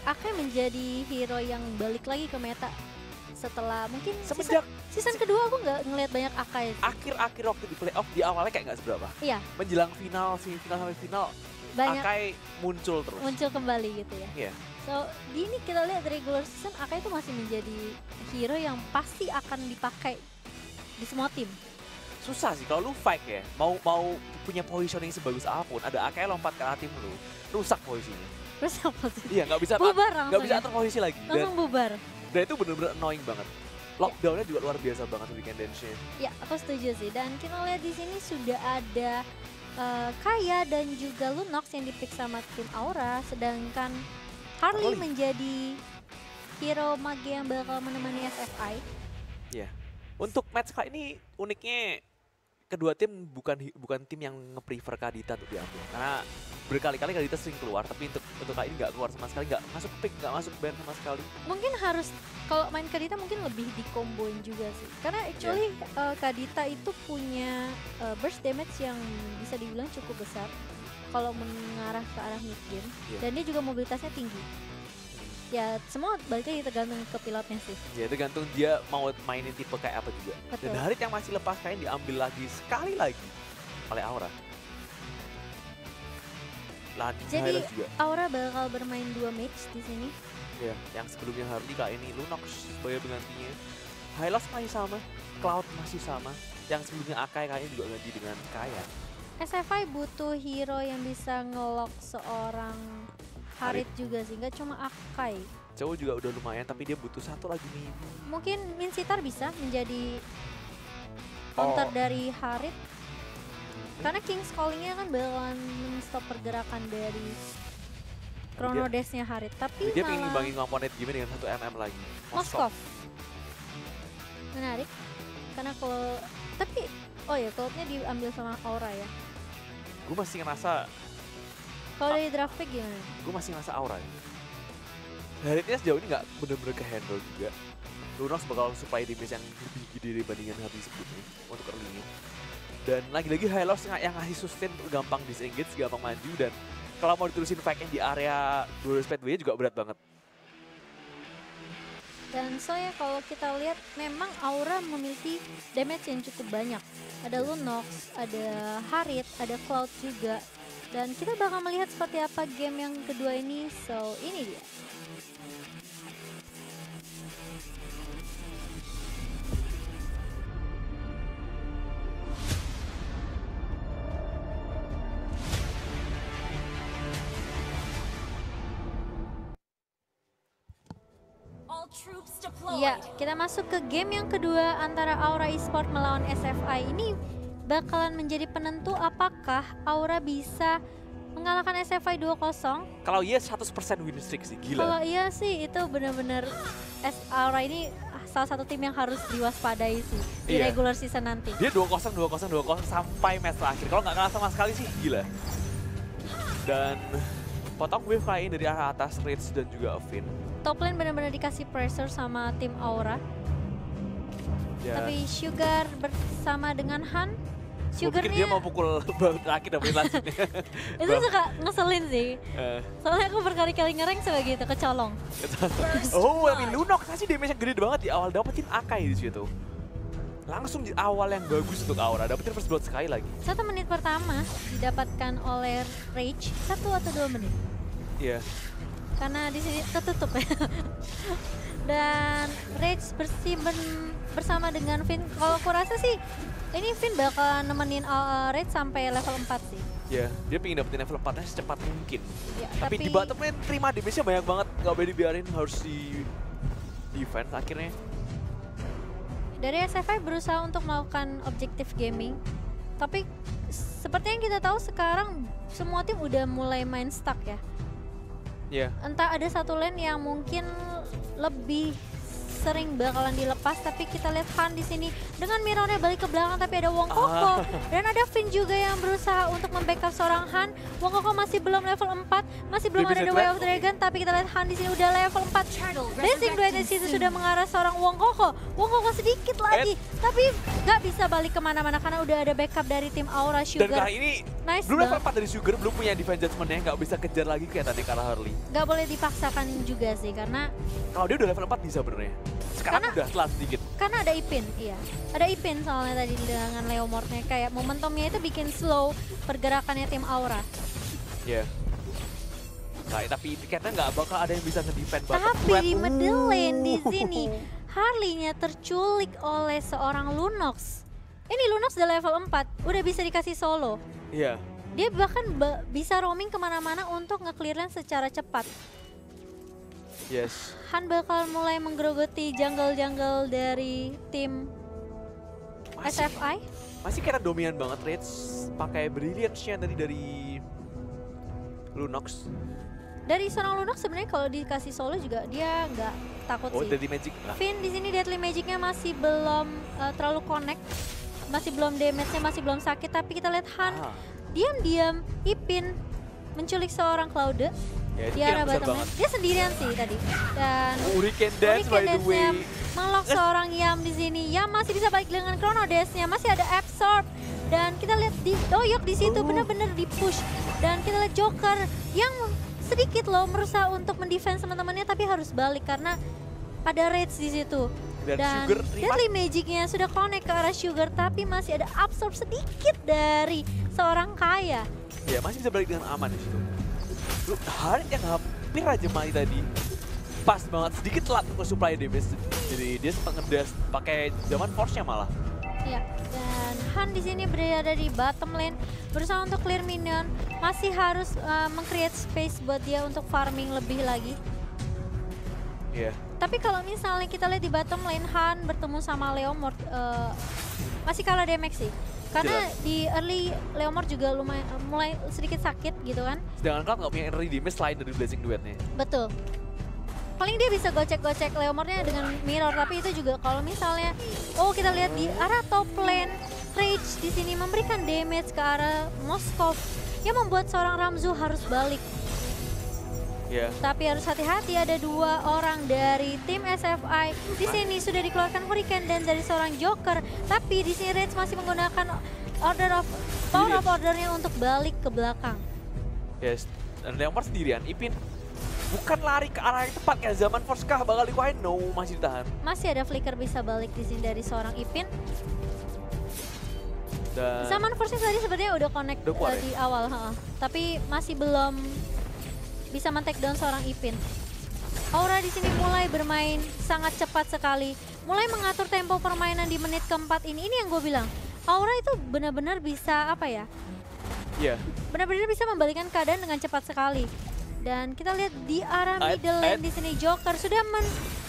Akai menjadi hero yang balik lagi ke meta setelah mungkin season,
Semenjak
season kedua aku nggak ngelihat banyak Akai.
akhir-akhir waktu di playoff di awalnya kayak nggak seberapa.
Iya.
Menjelang final, semifinal sampai final,
Banyak
Akai muncul terus.
muncul kembali gitu ya.
Iya.
So di ini kita lihat regular season Akai itu masih menjadi hero yang pasti akan dipakai di semua tim.
Susah sih kalau lu fight ya, mau mau punya positioning sebagus apa pun, ada Akai lompat ke tim lu, rusak posisinya.
Apa sih?
Iya, nggak bisa
Bubar
nggak bisa
ya.
atur posisi lagi. Dan,
Langsung bubar.
dan itu bener-bener annoying banget. Lockdownnya juga luar biasa banget weekend dance-nya.
Ya, aku setuju sih. Dan kita lihat di sini sudah ada eh, Kaya dan juga Lunox yang dipick sama tim Aura, sedangkan Harley
Harley.
menjadi hero mage yang bakal menemani SFI.
Untuk match kali ini uniknya kedua tim bukan bukan tim yang nge-prefer Kadita untuk diambil karena berkali-kali Kadita sering keluar tapi untuk untuk kali ini nggak keluar sama sekali nggak masuk pick nggak masuk band sama sekali
Mungkin harus kalau main Kadita mungkin lebih dikomboin juga sih. Karena actually eh, Kadita itu punya eh, burst damage yang bisa dibilang cukup besar kalau mengarah ke arah mid game
Iya.
dan dia juga mobilitasnya tinggi. Ya semua balik lagi tergantung ke pilotnya sih.
ya tergantung dia mau mainin tipe kayak apa juga
Betul.
dan Harit yang masih lepas kain diambil lagi sekali lagi oleh Aura lagi
Jadi,
juga
Aura bakal bermain dua match di sini.
ya yang sebelumnya Harley kali ini Lunox sebagai penggantinya Hylos masih sama Cloud masih sama yang sebelumnya Akai kali ini juga ganti dengan Kaya
SFI butuh hero yang bisa ngelock seorang Harit juga sih, nggak cuma Akai.
Cowok juga udah lumayan tapi dia butuh satu lagi nih
Mungkin Minsitar bisa menjadi counter
Oh.
dari Harit. Karena King's Calling-nya kan bakalan men-stop pergerakan dari Chrono Dash-nya Harit. Tapi
dia pengen ngimbangin komponen game dengan satu MM lagi
Moskov. Menarik. Karena kalau tapi oh ya cloud-nya diambil sama Aura ya.
gue masih ngerasa
Kalau dari draft pick gimana?
gue masih ngerasa aura ya. Haritnya sejauh ini nggak bener-bener ke handle juga Lunox bakal supply damage yang lebih gede dibandingkan Harley sebelumnya untuk early-nya dan lagi-lagi Hylos yang, yang ngasih sustain gampang disengage, gampang maju dan kalau mau diterusin fight di area dua speedway juga berat banget
Dan soalnya kalau kita lihat memang Aura memiliki damage yang cukup banyak. Ada Lunox, ada Harit, ada Cloud juga. Dan kita bakal melihat seperti apa game yang kedua ini. So, ini dia. Iya, kita masuk ke game yang kedua antara Aura Esport melawan SFI. Ini bakalan menjadi penentu apakah Aura bisa mengalahkan SFI 2-0
kalau iya 100% win streak sih, gila
Kalau iya sih itu benar-benar Aura ini salah satu tim yang harus diwaspadai sih di
Iya.
regular season nanti.
Dia 2-0, 2-0, 2-0 sampai match terakhir. Kalau nggak kalah sama sekali sih gila. Dan potong wave lain dari arah atas, Rage dan juga Finn.
Top lane benar-benar dikasih pressure sama tim Aura.
Ya,
Tapi Sugar bersama dengan Han,
pikir dia
Sugarnya
mau pukul baru terakhir dan lanjutnya.
itu suka ngeselin sih.
Eh,
Soalnya aku berkali-kali ngereng sebagai itu kecolong.
oh, tapi Lunox kasih damage yang gede banget di awal dapetin Akai di situ. Langsung di awal yang bagus untuk Aura, dapetin first blood sekali lagi.
Satu menit pertama didapatkan oleh Rage satu atau dua menit.
Iya,
karena di sini tertutup ya. Dan Rage bersih ben- bersama dengan Finn. Kalau aku rasa sih ini Finn bakal nemenin uh, Rage sampai level 4 sih.
iya. Dia pengen dapetin level 4-nya secepat mungkin.
Ya,
Tapi, di bottom lane terima damage-nya banyak banget, nggak boleh dibiarin harus di defense akhirnya.
dari SFI berusaha untuk melakukan objektif gaming. Tapi seperti yang kita tahu sekarang semua tim udah mulai main stuck ya.
Iya.
Entah ada satu lane yang mungkin lebih sering bakalan dilepas tapi kita lihat Han di sini dengan mirrornya balik ke belakang tapi ada Wong Koko
Ah.
dan ada Finn juga yang berusaha untuk membackup seorang Han. Wong Koko masih belum level 4, masih belum
Dia
ada The Way of Dragon tapi kita lihat Han di sini udah level 4. Blazing Duet di situ sudah mengarah seorang Wong Koko. Wong Koko sedikit lagi tapi nggak bisa balik ke mana-mana karena udah ada backup dari tim Aura
Dan
Sugar.
kali ini
Nice
belum level
banget.
4 dari Sugar, belum punya defense judgment-nya, nggak bisa kejar lagi kayak tadi karena Harley.
Nggak boleh dipaksakan juga sih karena
Kalau dia udah level 4 bisa benernya. Sekarang
Karena-
udah telat sedikit.
karena ada Ipin, iya. Ada Ipin soalnya tadi dengan Leomordnya kayak momentumnya itu bikin slow pergerakannya tim Aura.
Iya. Nah, tapi tiketnya nggak bakal ada yang bisa ngedefend bottom
Tapi di middle lane di
Uh.
sini Harley-nya terculik oleh seorang Lunox. Ini Lunox udah level 4, udah bisa dikasih solo.
Iya.
Dia bahkan ba- bisa roaming ke mana-mana untuk lane secara cepat.
Yes.
Han bakal mulai menggerogoti jungle-jungle dari tim
Masih,
SFI.
masih kira dominan banget Rage pakai brilliance-nya tadi dari Lunox.
Dari seorang Lunox sebenarnya kalau dikasih solo juga dia nggak takut
Oh,
sih.
dari Magic. Nah,
Finn di sini deadly magicnya masih belum uh, terlalu connect, masih belum damage-nya masih belum sakit. Tapi kita lihat Han
ah,
diam-diam Ipin menculik seorang Claude
ya, itu besar
bottom. Dia sendirian sih tadi. Dan
Hurricane Dance
Hurricane
by the way.
melok seorang Yam di sini. Yam masih bisa balik dengan Chrono Dance-nya, masih ada Absorb. Dan kita lihat di Doyok di situ
Oh.
benar-benar di push. Dan kita lihat Joker yang sedikit loh berusaha untuk mendefense teman-temannya tapi harus balik karena ada rage di situ.
Dan,
Dan
Sugar
Deadly Magic-nya sudah connect ke arah Sugar tapi masih ada absorb sedikit dari seorang kaya.
Ya masih bisa balik dengan aman di situ. Lu Harit yang hampir aja mati tadi. Pas banget sedikit telat untuk supply damage. Jadi dia sempat ngedas pakai zaman force-nya malah.
Ya, dan Han di sini berada di bottom lane berusaha untuk clear minion, masih harus uh, meng-create space buat dia untuk farming lebih lagi.
Iya.
Tapi kalau misalnya kita lihat di bottom lane Han bertemu sama Leomord uh, masih kalah damage sih. Karena di early Leomord juga lumayan mulai sedikit sakit gitu kan.
Sedangkan Cloud nggak punya energy damage selain dari Blazing Duetnya.
Betul. Paling dia bisa gocek-gocek Leomordnya dengan mirror, tapi itu juga kalau misalnya oh kita lihat di arah top lane Rage di sini memberikan damage ke arah Moskov yang membuat seorang Ramzu harus balik.
Iya.
Tapi harus hati-hati ada dua orang dari tim SFI. Di sini sudah dikeluarkan Hurricane dan dari seorang Joker, tapi di sini Rage masih menggunakan order of power of ordernya untuk balik ke belakang.
Yes. Dan Leopard sendirian. Ipin bukan lari ke arah yang tepat kayak zaman Force kah bakal dikuain? No, masih ditahan.
Masih ada flicker bisa balik di sini dari seorang Ipin.
Dan
Zaman Force tadi sebenarnya udah connect
Udah keluar
uh,
ya?
di awal, ha-ha. tapi masih belum bisa men-take down seorang Ipin. Aura di sini mulai bermain sangat cepat sekali, mulai mengatur tempo permainan di menit keempat ini. Ini yang gue bilang, Aura itu benar-benar bisa apa ya?
Iya.
Benar-benar bisa membalikan keadaan dengan cepat sekali. Dan kita lihat di arah middle lane di sini Joker sudah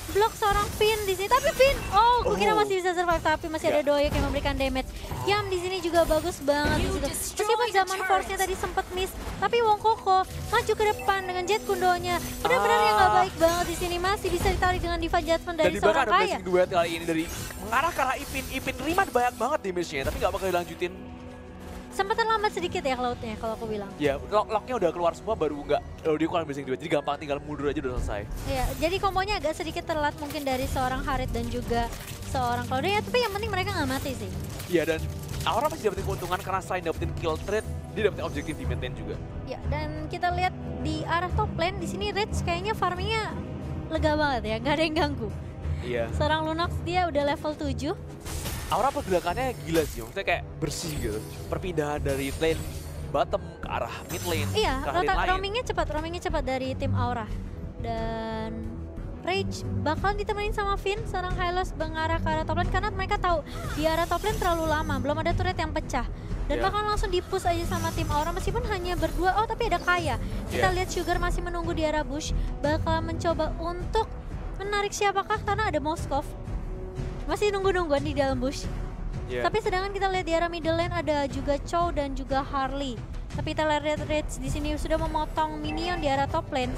men-block seorang Finn di sini. Tapi Finn, oh, gue kira
Oh.
masih bisa survive tapi masih ada
Ya.
Doyok yang memberikan damage. Yam di sini juga bagus banget di situ. Meskipun zaman force-nya tadi sempat miss, tapi Wong Koko maju ke depan dengan jet kundonya. Benar-benar yang nggak
Ah.
baik banget di sini masih bisa ditarik dengan Diva Judgment
Dan
dari
bahkan
seorang kaya.
Blazing Duet kali ini dari mengarah ke arah Ipin. Ipin terima banyak banget damage-nya, tapi nggak bakal dilanjutin.
Sempat terlambat sedikit ya cloud-nya kalau aku bilang.
Ya, lock locknya udah keluar semua baru nggak lalu dia keluar Blazing Duet. Jadi gampang tinggal mundur aja udah selesai.
Iya, jadi kombonya agak sedikit telat mungkin dari seorang Harit dan juga seorang Claudia, tapi yang penting mereka nggak mati sih.
Iya dan Aura masih dapetin keuntungan karena selain dapetin kill trade, dia dapetin objektif di maintain juga.
Ya, dan kita lihat di arah top lane di sini Rage kayaknya farmingnya lega banget ya, nggak ada yang ganggu.
Iya.
Seorang Lunox dia udah level 7.
Aura pergerakannya gila sih, maksudnya kayak bersih gitu. Perpindahan dari lane bottom ke arah mid lane,
Iya,
ke arah lane
roamingnya cepat, roamingnya cepat dari tim Aura. Dan Rage bakalan ditemenin sama Finn, seorang Hylos mengarah ke arah top lane karena mereka tahu di arah top lane terlalu lama, belum ada turret yang pecah. Dan
Iya.
bakal langsung dipush aja sama tim Aura meskipun hanya berdua. Oh, tapi ada Kaya. Kita
Iya.
lihat Sugar masih menunggu di arah bush, bakal mencoba untuk menarik siapakah karena ada Moskov. Masih nunggu-nungguan di dalam bush.
Iya.
Tapi sedangkan kita lihat di arah middle lane ada juga Chow dan juga Harley. Tapi kita lihat Red Rage di sini sudah memotong minion di arah top lane.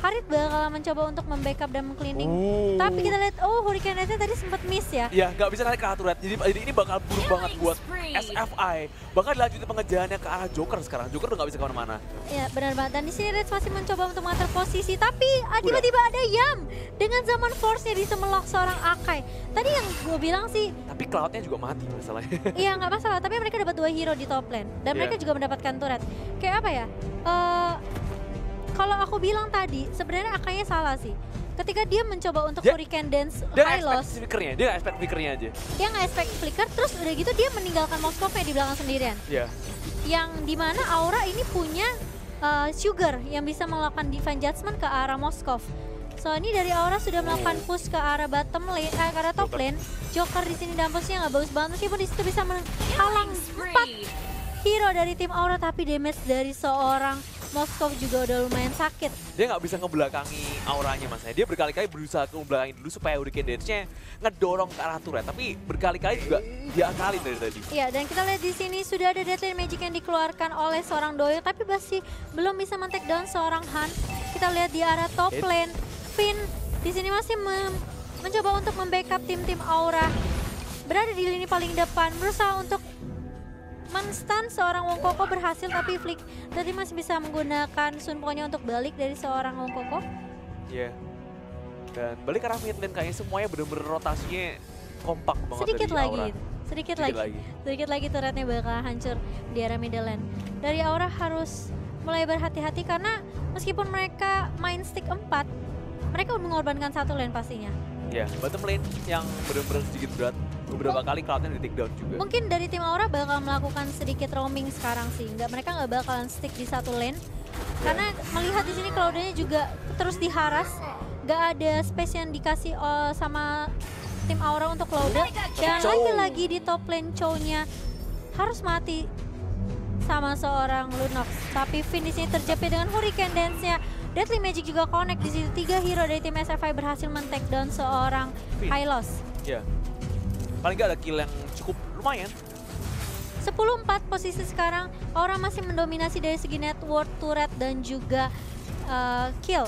Harit bakal mencoba untuk membackup dan mengcleaning.
Oh.
Tapi kita lihat, oh Hurricane Rage tadi sempat miss ya.
Ya, nggak bisa narik ke arah turret. Jadi jadi ini bakal buruk banget buat SFI. Bahkan dilanjutin pengejarannya ke arah Joker sekarang. Joker udah nggak bisa ke mana-mana.
Ya benar banget. Dan di sini Reds masih mencoba untuk mengatur posisi, tapi ah, tiba-tiba ada Yam dengan zaman force-nya bisa melok seorang Akai. Tadi yang gue bilang sih,
Tapi Cloud-nya juga mati masalahnya.
iya nggak masalah. Tapi mereka dapat dua hero di top lane dan
Iya.
mereka juga mendapatkan turret. Kayak apa ya? Eh kalau aku bilang tadi, sebenarnya Akainya salah sih. Ketika dia mencoba untuk
Dia-
Hurricane Dance
Dia
high
expect
loss,
flickernya, dia nggak expect flickernya aja.
dia nggak expect flicker, terus udah gitu dia meninggalkan Moskov-nya di belakang sendirian.
Iya.
yang di mana Aura ini punya uh, Sugar yang bisa melakukan divine judgment ke arah Moskov. So ini dari Aura sudah melakukan push ke arah bottom lane, eh, ke arah top lane. Joker di sini dampusnya nggak bagus banget meskipun di situ bisa menghalang empat hero dari tim Aura tapi damage dari seorang Moskov juga udah lumayan sakit.
Dia nggak bisa ngebelakangi auranya mas. Dia berkali-kali berusaha ke ngebelakangi dulu supaya Hurricane Dance-nya ngedorong ke arah turret. Tapi berkali-kali juga diakalin dari tadi.
Iya, dan kita lihat di sini sudah ada Deadly Magic yang dikeluarkan oleh seorang Doyo, tapi masih belum bisa men-take down seorang Han. Kita lihat di arah top lane, Finn di sini masih mem- mencoba untuk membackup tim-tim Aura. Berada di lini paling depan, berusaha untuk men-stun seorang Wong Koko berhasil, tapi Flick tadi masih bisa menggunakan Sun Po-nya untuk balik dari seorang Wong Koko.
Iya. Dan balik ke arah mid lane kayaknya semuanya bener-bener rotasinya kompak banget
Sedikit
dari
lagi,
Aura.
sedikit,
Sedikit
lagi.
lagi.
sedikit lagi turretnya bakal hancur di area middle lane. Dari Aura harus mulai berhati-hati karena meskipun mereka main stick 4, mereka mengorbankan satu lane pastinya.
Iya, bottom lane yang bener-bener sedikit berat. Beberapa kali Cloud-nya di take down juga.
Mungkin dari tim Aura bakal melakukan sedikit roaming sekarang sih. Nggak, mereka nggak bakalan stick di satu lane. Karena melihat di sini Cloudnya juga terus diharas. Nggak ada space yang dikasih uh, sama tim Aura untuk Clouda. Dan
Chow.
lagi-lagi di top lane Chow-nya harus mati sama seorang Lunox. Tapi Finn di sini terjepit dengan Hurricane Dance-nya. Deadly Magic juga connect di situ. Tiga hero dari tim SFI berhasil men-take down seorang. Hylos.
Iya. Paling nggak ada kill yang cukup lumayan.
10-4 posisi sekarang Aura masih mendominasi dari segi network, turret dan juga uh, kill.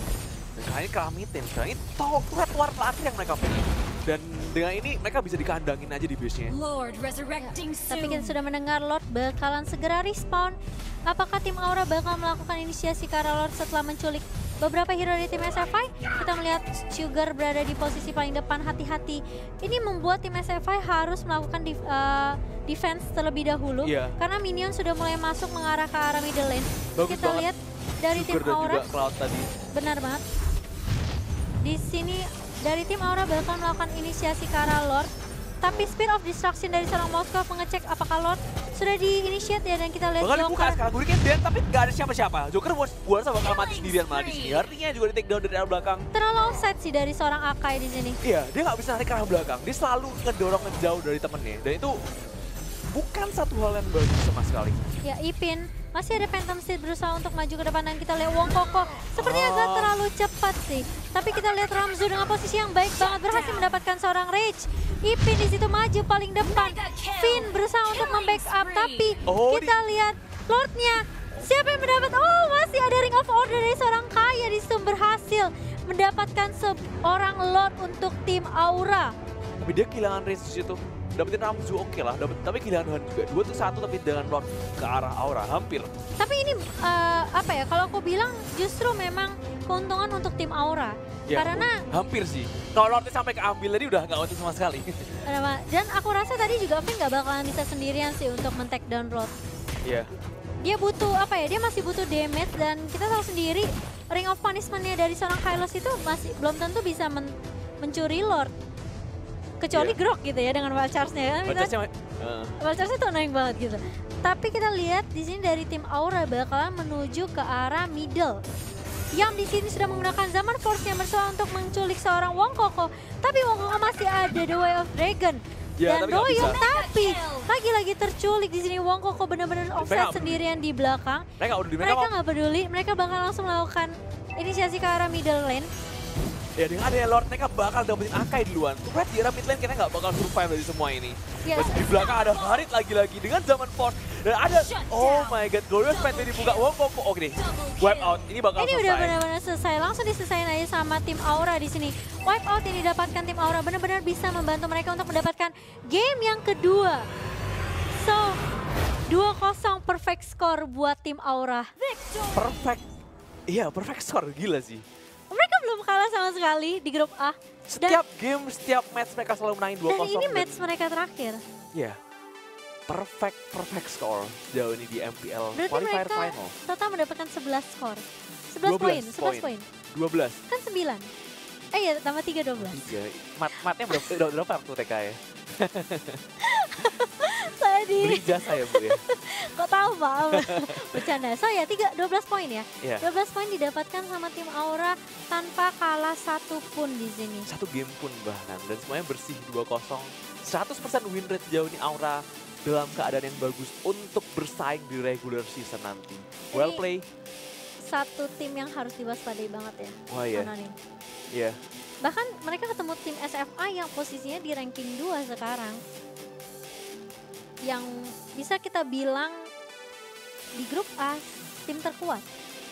Dan kali ini keramitin. Kali ini turret luar terakhir yang mereka punya. Dan dengan ini mereka bisa dikandangin aja di base-nya.
Lord resurrecting
Tapi kita sudah mendengar Lord bakalan segera respawn. Apakah tim Aura bakal melakukan inisiasi ke arah Lord setelah menculik beberapa hero dari tim SFI? Kita melihat Sugar berada di posisi paling depan, hati-hati. Ini membuat tim SFI harus melakukan def- uh, defense terlebih dahulu.
Iya.
Karena minion sudah mulai masuk mengarah ke arah middle lane.
Bagus
kita
banget.
lihat dari tim
Sugar dan
Aura. Benar banget. Di sini dari tim Aura bakal melakukan inisiasi ke arah Lord. Tapi Speed of Destruction dari seorang Moskov mengecek apakah Lord sudah di-initiate ya dan kita lihat
Bakal dibuka
Joker.
sekarang Hurricane Dan tapi nggak ada siapa-siapa. Joker buat rasa bakal mati sendirian malah di sini. Artinya juga di take down dari arah belakang.
Terlalu offset sih dari seorang Akai di sini.
Iya, dia nggak bisa narik ke arah belakang. Dia selalu ngedorong ngejauh dari temennya. Dan itu bukan satu hal yang bagus sama sekali.
Ya Ipin masih ada Phantom Seed berusaha untuk maju ke depan dan kita lihat Wong Koko sepertinya agak
Oh.
terlalu cepat sih. Tapi kita lihat Ramzu dengan posisi yang baik banget berhasil mendapatkan seorang Rage. Ipin di situ maju paling depan. Finn berusaha untuk membackup tapi
Oh,
kita lihat Lordnya siapa yang mendapat? Oh masih ada Ring of Order dari seorang kaya di situ berhasil mendapatkan seorang Lord untuk tim Aura.
Tapi dia kehilangan range di situ. Dapetin Ramzu oke lah, dapet, tapi kehilangan Han juga. Dua tuh satu tapi dengan Lord ke arah Aura, hampir.
Tapi ini eh, apa ya? Kalau aku bilang justru memang keuntungan untuk tim Aura.
Ya,
Karena
hampir sih. Kalau Lordnya sampai keambil tadi udah nggak untung sama sekali.
Dan aku rasa tadi juga Finn nggak bakalan bisa sendirian sih untuk men-take down Lord.
Iya.
Dia butuh apa ya? Dia masih butuh damage dan kita tahu sendiri Ring of Punishment-nya dari seorang Hylos itu masih belum tentu bisa men- mencuri Lord. Kecuali
Iya.
Grok gitu ya dengan wild charge-nya. Kan kita-
Bacasnya, uh,
wild charge itu annoying banget gitu. Tapi kita lihat di sini dari tim Aura bakalan menuju ke arah middle. Yang di sini sudah menggunakan zaman force yang bersuara untuk menculik seorang Wong Koko. Tapi Wong Koko masih ada The Way of Dragon.
Ya,
dan
bisa.
tapi lagi-lagi terculik di sini Wong Koko benar-benar offset sendirian di belakang.
mereka
nggak peduli, mereka bakal langsung melakukan inisiasi ke arah middle lane.
Ya dengan adanya Lord mereka bakal dapetin Akai duluan. Turret di arah mid lane kayaknya nggak bakal survive dari semua ini. Terus di belakang ada Harit lagi-lagi dengan zaman Force. Dan ada, oh my god, Glorious Pet ini dibuka. Wow, wow, wow. Oke deh, wipe out. Ini bakal
Ini udah
selesai.
benar-benar selesai. Langsung diselesain aja sama tim Aura di sini. Wipe out yang didapatkan tim Aura benar-benar bisa membantu mereka untuk mendapatkan game yang kedua. So, 2-0 perfect score buat tim Aura.
Perfect. Iya, perfect score. Gila sih.
Belum kalah sama sekali di grup A.
Setiap game, setiap match mereka selalu menangin 2-0.
Dan ini match mereka terakhir.
Iya. Perfect, perfect score sejauh ini di MPL
Berarti
Qualifier
mereka
Final.
total mendapatkan 11 skor. 11 poin,
12
11 poin.
12.
Kan 9. Eh ya, tambah 3, 12.
Tiga. Mat matnya berapa, berapa waktu TK ya?
Saya di,
Beli jasa ya Bu ya?
kok tahu Pak? Bercanda. So ya, 3, 12 poin ya.
Iya.
12 poin didapatkan sama tim Aura tanpa kalah satu pun di sini.
Satu game pun bahkan. Dan semuanya bersih 2-0. 100% win rate sejauh ini Aura dalam keadaan yang bagus untuk bersaing di regular season nanti. Well
Ini-
play.
Satu tim yang harus diwaspadai banget ya.
Wah iya,
Anonim.
iya.
Bahkan mereka ketemu tim SFA yang posisinya di ranking 2 sekarang. Yang bisa kita bilang di grup A tim terkuat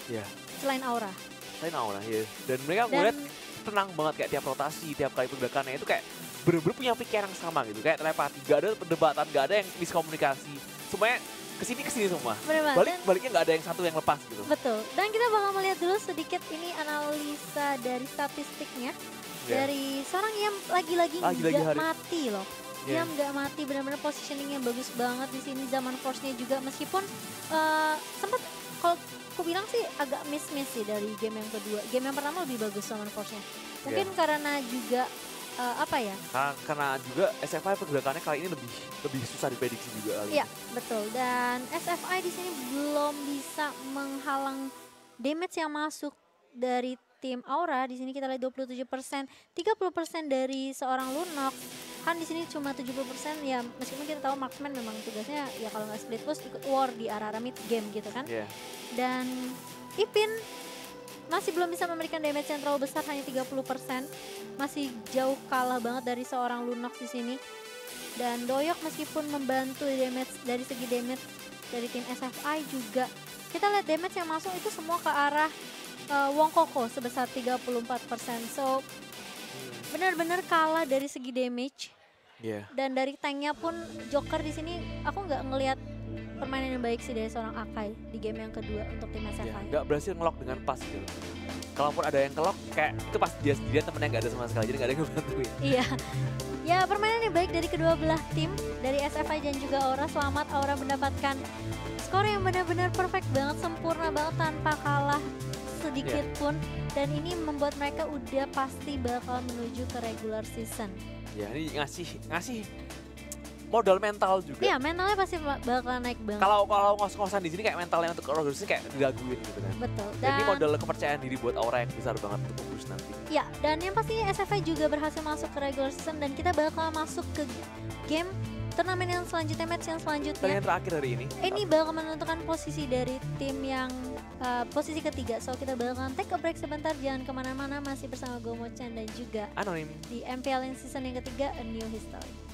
Iya.
selain Aura.
Saya Aura ya. Dan mereka
Dan
lihat tenang banget kayak tiap rotasi, tiap kali pergerakannya itu kayak bener-bener punya pikiran yang sama gitu. Kayak telepati, gak ada perdebatan, gak ada yang miskomunikasi. Semuanya ke sini ke sini semua.
bener.
Balik
Dan-
baliknya nggak ada yang satu yang lepas gitu.
Betul. Dan kita bakal melihat dulu sedikit ini analisa dari statistiknya
Ya.
dari seorang yang lagi-lagi nggak
Harit.
mati loh.
Ya.
Yang nggak mati benar-benar positioningnya bagus banget di sini zaman force-nya juga meskipun eh, sempat kalau aku bilang sih agak miss-miss sih dari game yang kedua. Game yang pertama lebih bagus zaman force-nya. Mungkin karena juga eh, apa ya?
Karena, karena juga SFI pergerakannya kali ini lebih lebih susah diprediksi juga kali.
Iya, betul. Dan SFI di sini belum bisa menghalang damage yang masuk dari tim Aura. Di sini kita lihat 27%, 30% dari seorang Lunox. Kan di sini cuma 70% ya meskipun kita tahu marksman memang tugasnya ya kalau nggak split push ikut war di arah-arah mid game gitu kan.
Iya.
Dan Ipin masih belum bisa memberikan damage yang terlalu besar hanya 30%. Masih jauh kalah banget dari seorang Lunox di sini. Dan Doyok meskipun membantu damage dari segi damage dari tim SFI juga kita lihat damage yang masuk itu semua ke arah uh, Wong Koko sebesar 34%. So benar-benar kalah dari segi damage
Iya.
dan dari tanknya pun Joker di sini aku nggak ngelihat permainan yang baik sih dari seorang Akai di game yang kedua untuk tim SFI.
nggak berhasil ngelock dengan pas gitu. Kalaupun ada yang kelok, kayak itu pas dia sendirian temennya nggak ada sama sekali, jadi nggak ada yang ngebantuin.
Iya. Ya permainan yang baik dari kedua belah tim dari SFI dan juga Aura. Selamat Aura mendapatkan skor yang benar-benar perfect banget, sempurna banget tanpa kalah sedikit pun. Dan ini membuat mereka udah pasti bakal menuju ke regular season.
Ya ini ngasih ngasih modal mental juga.
Iya mentalnya pasti ba- bakal naik banget.
Kalau kalau ngos-ngosan di sini kayak mentalnya untuk organisasi kayak diraguin gitu kan.
Betul.
Dan ini
Dan
modal kepercayaan diri buat Aura yang besar banget untuk tembus nanti.
ya dan yang pastinya SFI juga berhasil masuk ke regular season dan kita bakal masuk ke game turnamen yang selanjutnya match yang
Dan
selanjutnya.
yang terakhir hari ini,
ini bakal menentukan posisi dari tim yang uh, posisi ketiga. So kita bakal take a break sebentar, jangan ke mana-mana masih bersama Gomo Chan dan juga
anonim.
di MPL yang season yang ketiga A New History.